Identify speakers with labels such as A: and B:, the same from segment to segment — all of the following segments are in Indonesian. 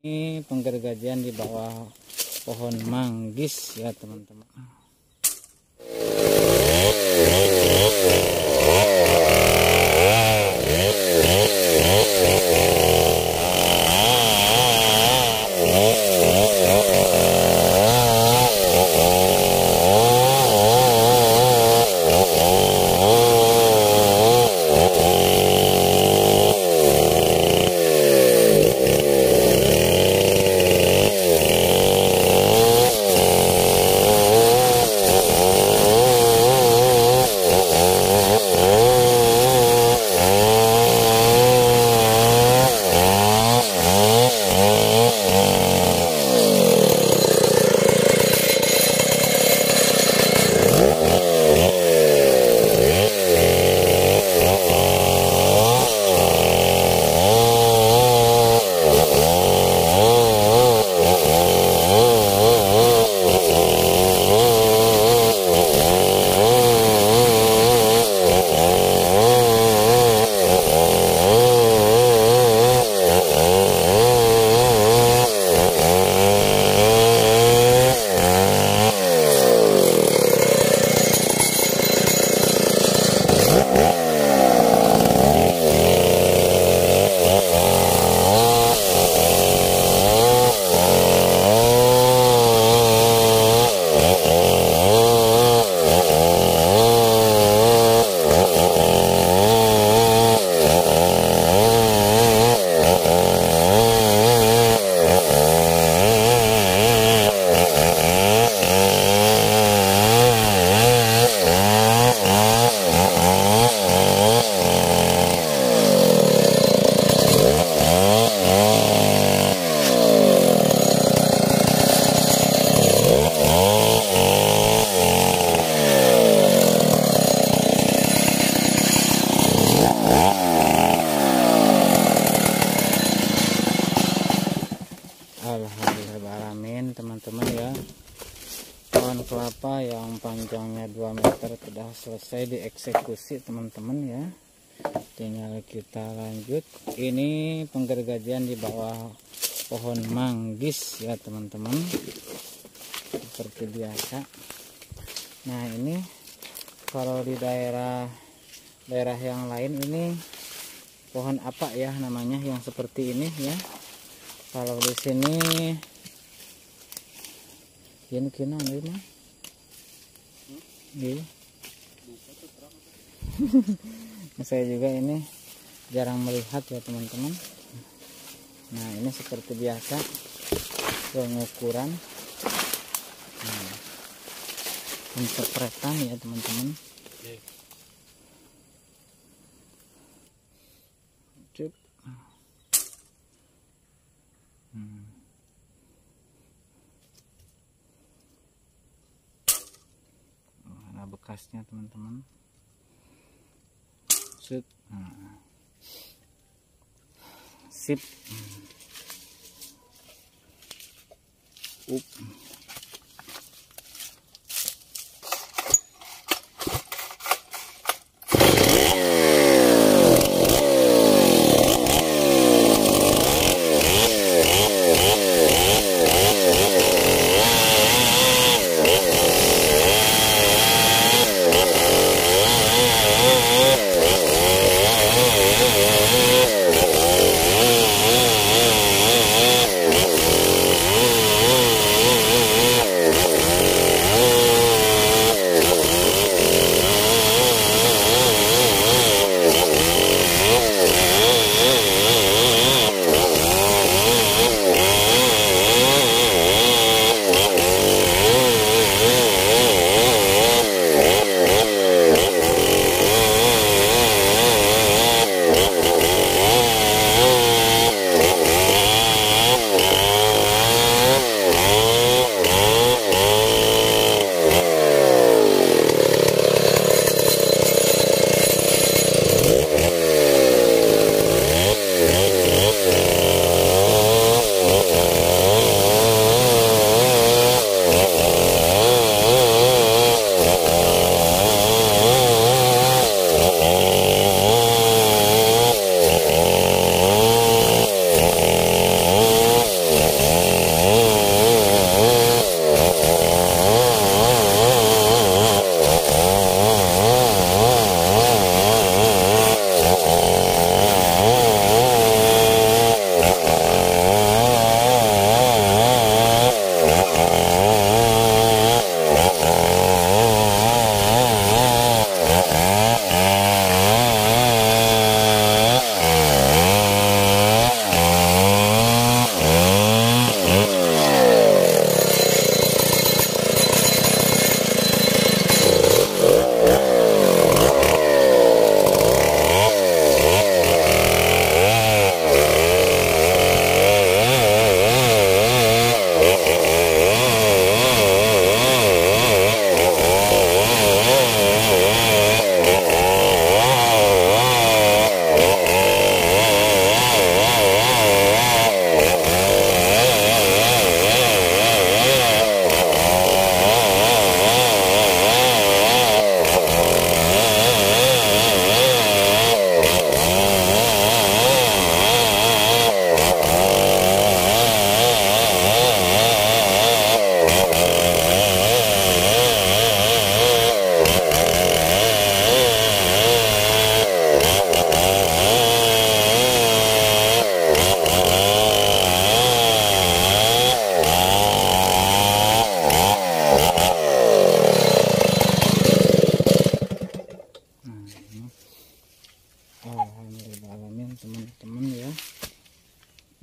A: ini penggergajian di bawah pohon manggis ya teman-teman kelapa yang panjangnya 2 meter sudah selesai dieksekusi teman-teman ya. Tinggal kita lanjut. Ini penggergajian di bawah pohon manggis ya teman-teman. Seperti biasa. Nah ini kalau di daerah daerah yang lain ini pohon apa ya namanya yang seperti ini ya? Kalau di sini ini kena ini iya saya juga ini jarang melihat ya teman-teman nah ini seperti biasa pengukuran nah, pencepretan ya teman-teman Cuk. Hmm. Oh, ada bekasnya teman-teman Set. Nah. sip teman-teman ya.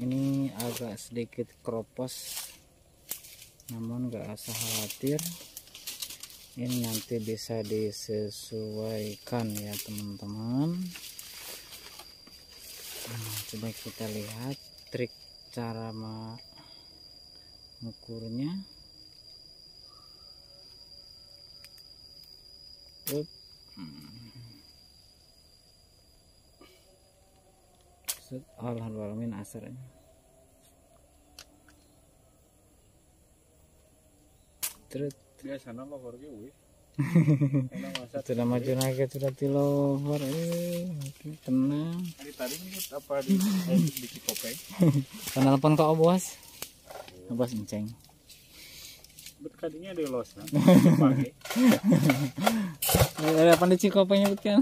A: Ini agak sedikit kropos namun gak usah khawatir. Ini nanti bisa disesuaikan ya teman-teman. Nah, coba kita lihat trik cara mengukurnya. Up. Hmm. Alhamdulillah asarnya terus.
B: Biasanya lohor gue
A: sudah maju lagi sudah tilohor eh tenang.
B: Hari tadi ini apa di eh, di Cikopeng
A: telepon ke obos obos enceng.
B: Berkadinya di los nah
A: ada apa di Cikopeng ya kan